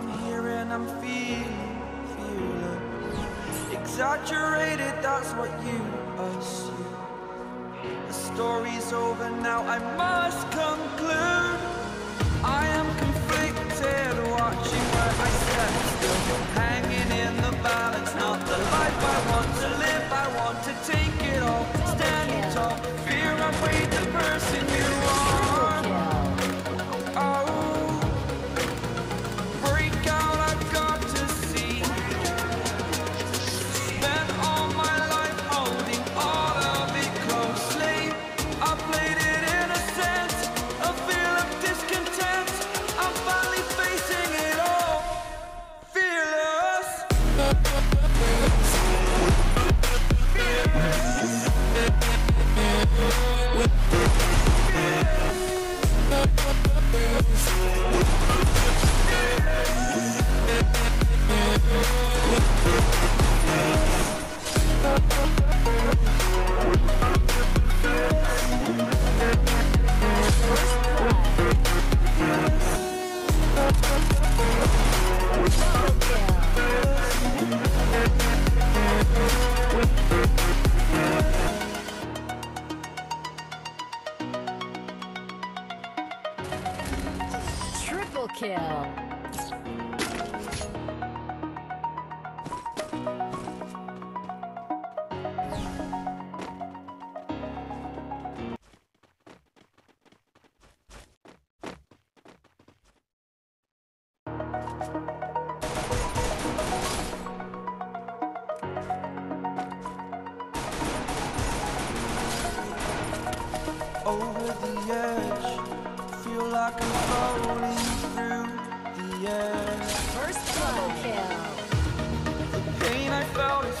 I'm here and I'm feeling, feeling Exaggerated, that's what you assume. The story's over now, I must conclude. I am conflicted, watching where I step still. Triple kill. over the edge feel like I'm floating through the air. First double kill. The pain I felt is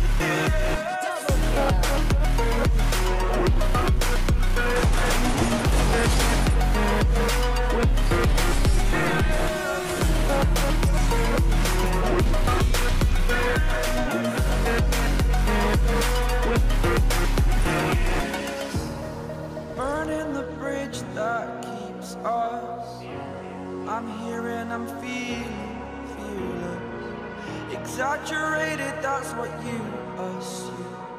I'm here and I'm feeling fearless. Exaggerated, that's what you assume.